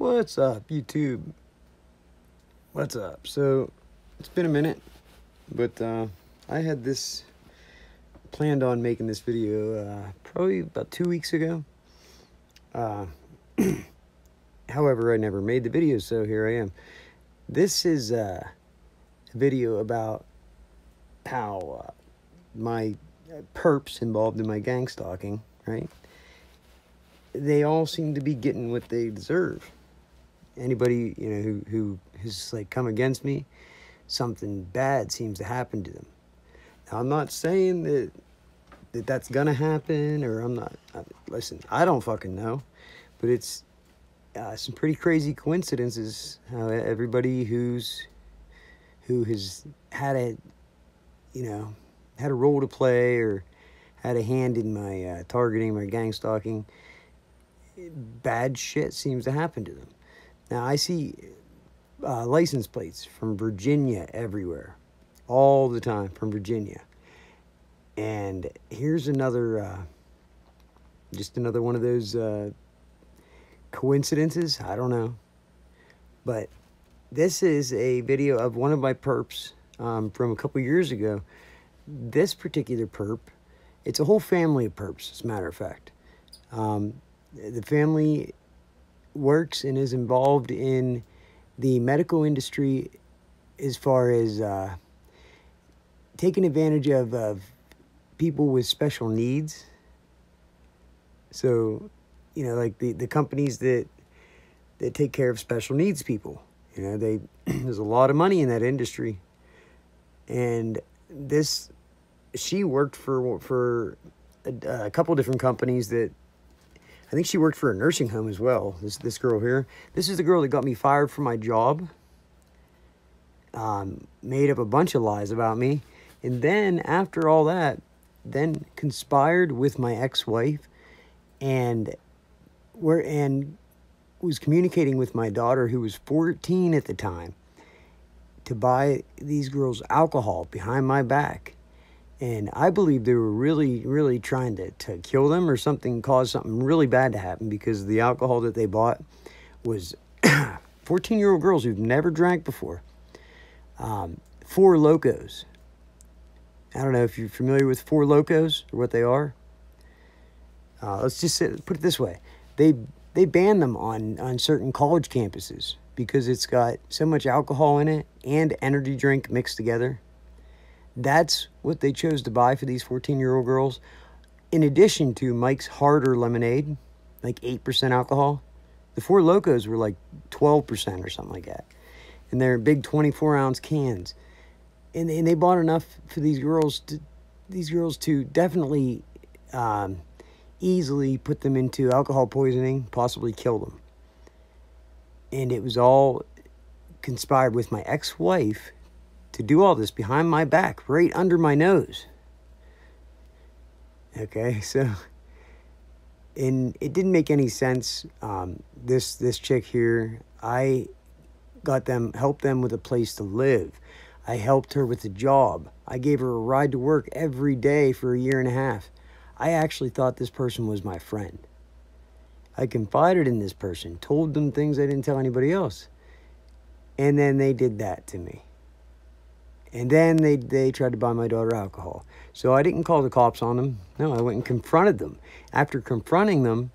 What's up, YouTube? What's up? So, it's been a minute, but uh, I had this planned on making this video uh, probably about two weeks ago. Uh, however, I never made the video, so here I am. This is uh, a video about how uh, my perps involved in my gang stalking, right? They all seem to be getting what they deserve. Anybody, you know, who, who has like come against me, something bad seems to happen to them. Now, I'm not saying that that that's gonna happen, or I'm not. I, listen, I don't fucking know, but it's uh, some pretty crazy coincidences. How everybody who's who has had a, you know, had a role to play or had a hand in my uh, targeting, my gang stalking, bad shit seems to happen to them. Now I see uh, license plates from Virginia everywhere, all the time from Virginia. And here's another, uh, just another one of those uh, coincidences. I don't know. But this is a video of one of my perps um, from a couple years ago. This particular perp, it's a whole family of perps, as a matter of fact. Um, the family works and is involved in the medical industry as far as uh, taking advantage of, of people with special needs. So, you know, like the, the companies that that take care of special needs people. You know, they there's a lot of money in that industry. And this she worked for for a, a couple different companies that I think she worked for a nursing home as well. This this girl here. This is the girl that got me fired from my job. Um, made up a bunch of lies about me, and then after all that, then conspired with my ex-wife, and were and was communicating with my daughter who was 14 at the time to buy these girls alcohol behind my back and I believe they were really, really trying to, to kill them or something, cause something really bad to happen because the alcohol that they bought was 14 year old girls who've never drank before. Um, Four Lokos. I don't know if you're familiar with Four Lokos or what they are. Uh, let's just say, put it this way: they they ban them on on certain college campuses because it's got so much alcohol in it and energy drink mixed together that's what they chose to buy for these 14 year old girls. In addition to Mike's Harder lemonade, like 8% alcohol. The Four Lokos were like 12% or something like that. And they're big 24 ounce cans. And, and they bought enough for these girls to, these girls to definitely um, easily put them into alcohol poisoning, possibly kill them. And it was all conspired with my ex wife to do all this behind my back, right under my nose. Okay, so and it didn't make any sense. Um, this this chick here, I got them helped them with a place to live. I helped her with a job. I gave her a ride to work every day for a year and a half. I actually thought this person was my friend. I confided in this person, told them things I didn't tell anybody else. And then they did that to me. And then they, they tried to buy my daughter alcohol. So I didn't call the cops on them. No, I went and confronted them. After confronting them,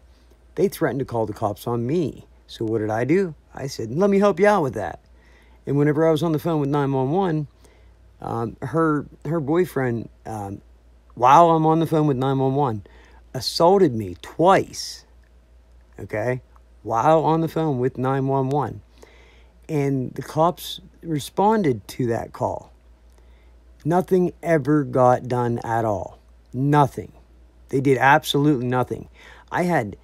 they threatened to call the cops on me. So what did I do? I said, let me help you out with that. And whenever I was on the phone with 911, um, her, her boyfriend, um, while I'm on the phone with 911, assaulted me twice. Okay? While on the phone with 911. And the cops responded to that call. Nothing ever got done at all. Nothing. They did absolutely nothing. I had,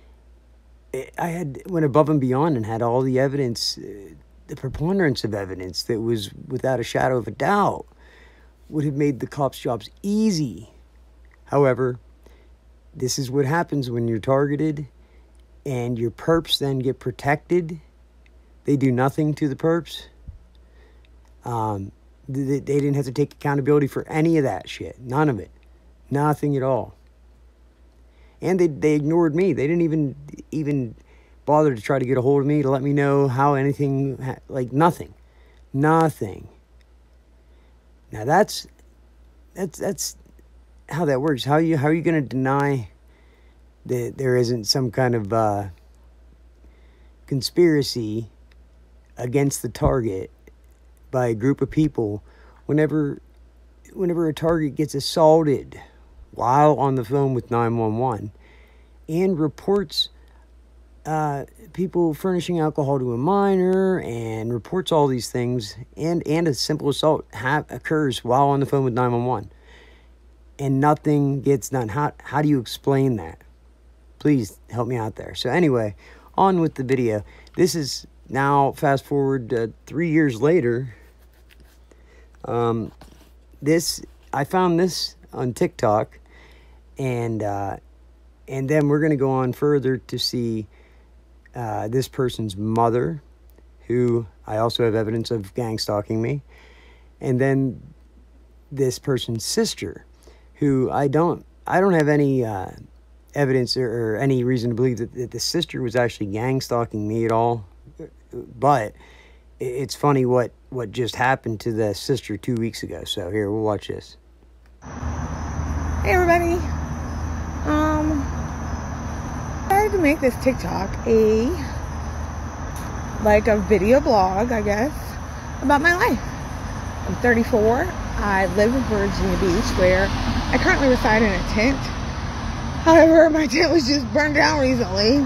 I had went above and beyond and had all the evidence, uh, the preponderance of evidence that was without a shadow of a doubt would have made the cops' jobs easy. However, this is what happens when you're targeted and your perps then get protected. They do nothing to the perps. Um, they, didn't have to take accountability for any of that shit. None of it. Nothing at all. And they, they ignored me. They didn't even even bother to try to get a hold of me to let me know how anything, like nothing, nothing. Now that's that's that's how that works. How you how are you going to deny that there isn't some kind of uh, conspiracy against the target by a group of people whenever whenever a target gets assaulted while on the phone with 911 and reports uh, people furnishing alcohol to a minor and reports all these things and and a simple assault occurs while on the phone with 911 and nothing gets done. How how do you explain that? Please help me out there. So anyway on with the video. This is now fast forward uh, 3 years later um this I found this on TikTok and uh and then we're going to go on further to see uh, this person's mother, who I also have evidence of gang stalking me, and then this person's sister, who I don't I don't have any uh, evidence or, or, any reason to believe that, that the sister was actually gang stalking me at all, but it's funny what what just happened to the sister two weeks ago. So here we'll watch this. Hey everybody. Um I decided to make this TikTok a like a video blog, I guess, about my life. I'm 34. I live in Virginia Beach where I currently reside in a tent. However, my tent was just burned down recently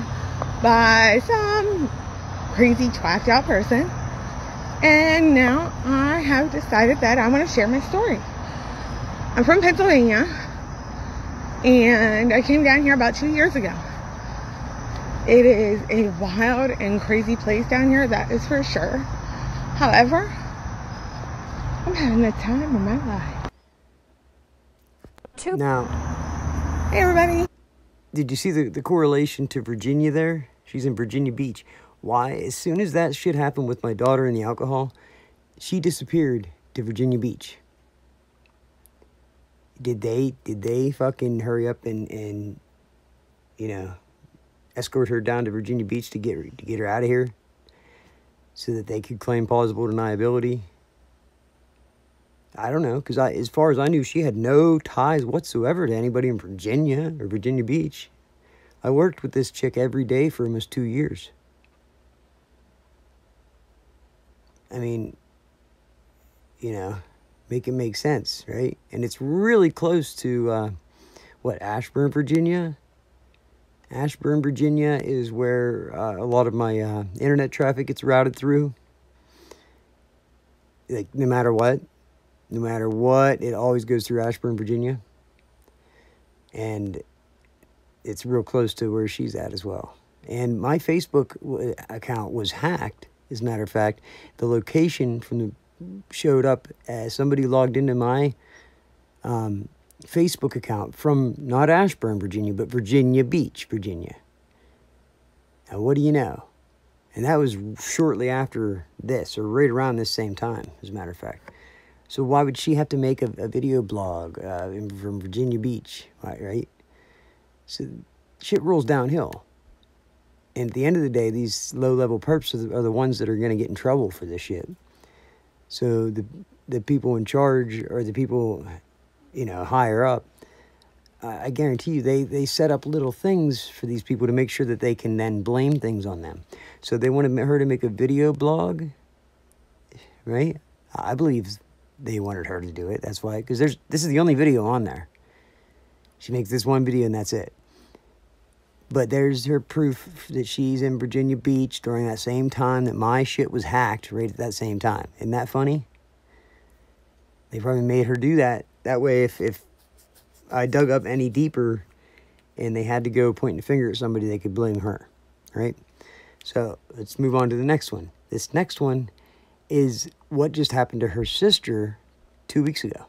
by some crazy twacked out person. And now I have decided that I'm going to share my story. I'm from Pennsylvania and I came down here about two years ago. It is a wild and crazy place down here, that is for sure. However, I'm having the time of my life. Now, hey everybody. Did you see the, the correlation to Virginia there? She's in Virginia Beach. Why? As soon as that shit happened with my daughter and the alcohol, she disappeared to Virginia Beach. Did they did they fucking hurry up and and you know escort her down to Virginia Beach to get her, to get her out of here so that they could claim plausible deniability. I don't know, because I, as far as I knew, she had no ties whatsoever to anybody in Virginia or Virginia Beach. I worked with this chick every day for almost two years. I mean, you know, make it make sense, right? And it's really close to, uh, what, Ashburn, Virginia? Ashburn, Virginia is where uh, a lot of my uh, internet traffic gets routed through. Like, no matter what, no matter what, it always goes through Ashburn, Virginia. And it's real close to where she's at as well. And my Facebook account was hacked, as a matter of fact. The location from the showed up as somebody logged into my um, Facebook account from not Ashburn, Virginia, but Virginia Beach, Virginia. Now, what do you know? And that was shortly after this, or right around this same time, as a matter of fact. So why would she have to make a, a video blog uh, from Virginia Beach, right? So shit rolls downhill. And at the end of the day, these low-level perps are the, are the ones that are going to get in trouble for this shit. So the the people in charge or the people you know, higher up, I guarantee you they, they set up little things for these people to make sure that they can then blame things on them. So they wanted her to make a video blog, right? I believe they wanted her to do it. That's why, because there's this is the only video on there. She makes this one video and that's it. But there's her proof that she's in Virginia Beach during that same time that my shit was hacked right at that same time. Isn't that funny? They probably made her do that that way, if, if I dug up any deeper and they had to go pointing a finger at somebody, they could blame her, right? So let's move on to the next one. This next one is what just happened to her sister two weeks ago.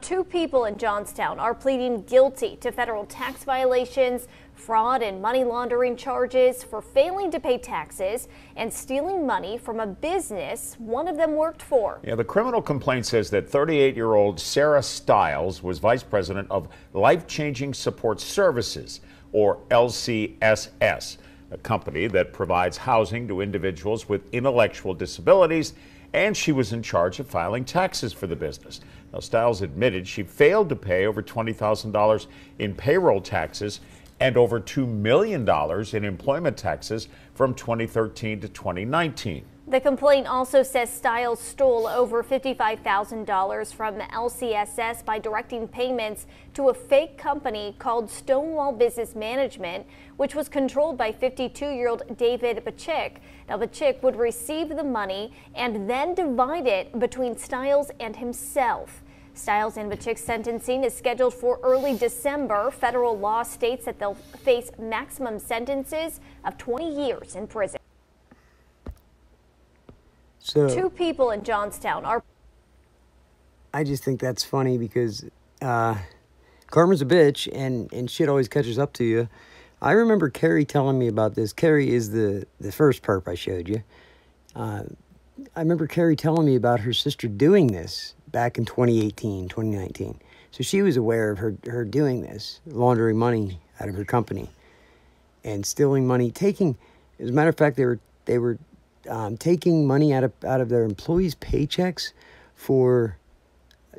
Two people in Johnstown are pleading guilty to federal tax violations, fraud and money laundering charges for failing to pay taxes and stealing money from a business one of them worked for. Yeah, the criminal complaint says that 38 year old Sarah Stiles was vice president of Life Changing Support Services, or LCSS. a company that provides housing to individuals with intellectual disabilities, and she was in charge of filing taxes for the business. Now, Stiles admitted she failed to pay over $20,000 in payroll taxes and over $2 million in employment taxes from 2013 to 2019. The complaint also says Stiles stole over $55,000 from the LCSS by directing payments to a fake company called Stonewall Business Management, which was controlled by 52-year-old David Bachik. Now, Bachik would receive the money and then divide it between Stiles and himself. Stiles and Bachik's sentencing is scheduled for early December. Federal law states that they'll face maximum sentences of 20 years in prison. So Two people in Johnstown are. I just think that's funny because uh, karma's a bitch, and and shit always catches up to you. I remember Carrie telling me about this. Carrie is the the first perp I showed you. Uh, I remember Carrie telling me about her sister doing this back in 2018, 2019. So she was aware of her her doing this, laundering money out of her company, and stealing money, taking. As a matter of fact, they were they were um, taking money out of out of their employees' paychecks for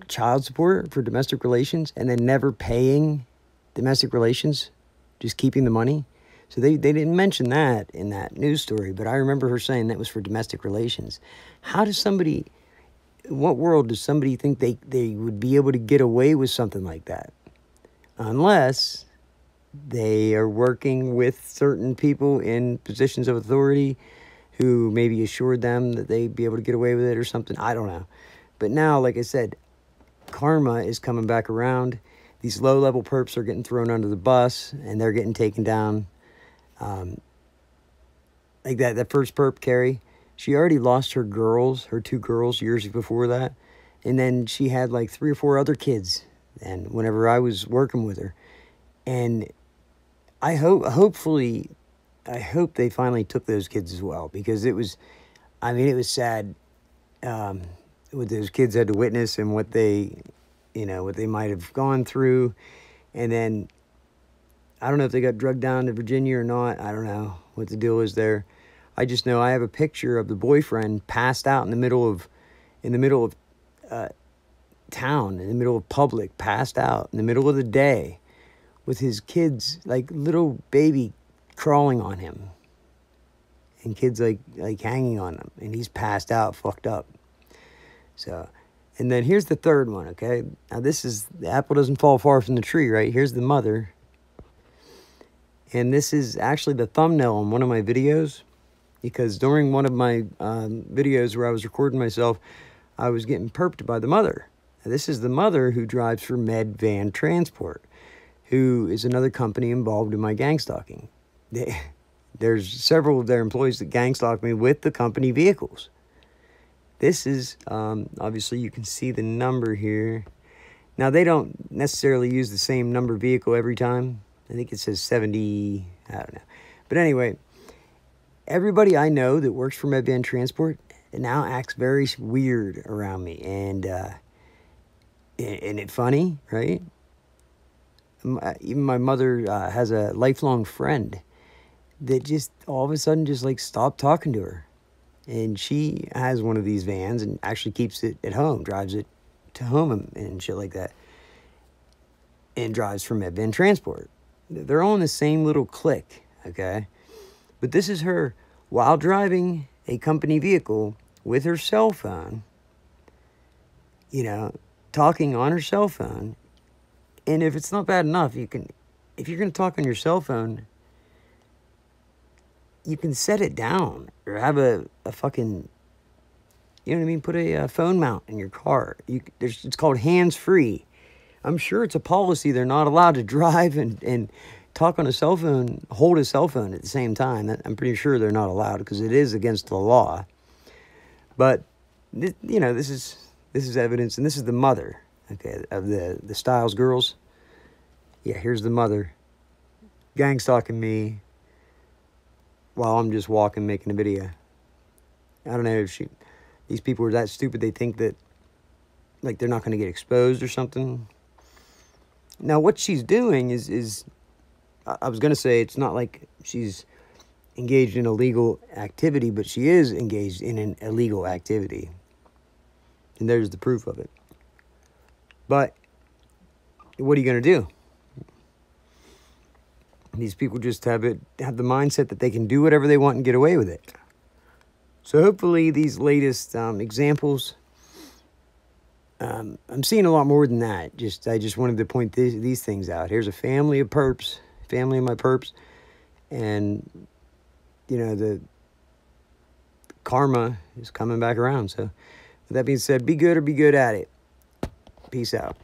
child support for domestic relations, and then never paying domestic relations, just keeping the money. So they, they didn't mention that in that news story, but I remember her saying that was for domestic relations. How does somebody, in what world does somebody think they, they would be able to get away with something like that? Unless they are working with certain people in positions of authority who maybe assured them that they'd be able to get away with it or something. I don't know. But now, like I said, karma is coming back around. These low level perps are getting thrown under the bus and they're getting taken down. Um, like that, that first perp, Carrie, she already lost her girls, her two girls, years before that. And then she had like three or four other kids. And whenever I was working with her, and I hope, hopefully, I hope they finally took those kids as well because it was, I mean, it was sad um, what those kids had to witness and what they, you know, what they might have gone through. And then I don't know if they got drugged down to Virginia or not. I don't know what the deal is there. I just know I have a picture of the boyfriend passed out in the middle of, in the middle of uh, town, in the middle of public, passed out in the middle of the day with his kids, like little baby crawling on him. And kids like like hanging on him. And he's passed out fucked up. So and then here's the third one okay? Now this is the apple doesn't fall far from the tree right? Here's the mother. And this is actually the thumbnail on one of my videos. Because during one of my um, videos where i was recording myself i was getting perped by the mother. Now, this is the mother who drives for Medvan Transport who is another company involved in my gang stalking they, there's several of their employees that gang stalk me with the company vehicles. This is, um, obviously, you can see the number here. Now, they don't necessarily use the same number vehicle every time. I think it says 70, I don't know. But anyway, everybody I know that works for Medvan Transport now acts very weird around me. And, uh, isn't it funny, right? Even my mother uh, has a lifelong friend that just all of a sudden just like stopped talking to her. And she has one of these vans and actually keeps it at home, drives it to home and, shit like that. And drives for Medvan Transport. They're all in the same little clique, okay? But this is her while driving a company vehicle with her cell phone, you know, talking on her cell phone. And if it's not bad enough, you can, if you're going to talk on your cell phone, you can set it down or have a, a fucking you know what I mean? Put a, a phone mount in your car. You, it's called hands free. I'm sure it's a policy they're not allowed to drive and, and talk on a cell phone, hold a cell phone at the same time. I'm pretty sure they're not allowed because it is against the law. But you know, this is this is evidence, and this is the mother, okay, of the the Stiles girls. Yeah, here's the mother, gang stalking me, while I'm just walking making a video. I don't know if she, these people are that stupid they think that like they're not going to get exposed or something. Now what she's doing is is I was going to say it's not like she's engaged in illegal activity, but she is engaged in an illegal activity. And there's the proof of it. But what are you going to do? These people just have it have the mindset that they can do whatever they want and get away with it. So hopefully these latest um, examples, um, I'm seeing a lot more than that. Just I just wanted to point these, these things out. Here's a family of perps, family of my perps, and you know the karma is coming back around. So with that being said, be good or be good at it. Peace out.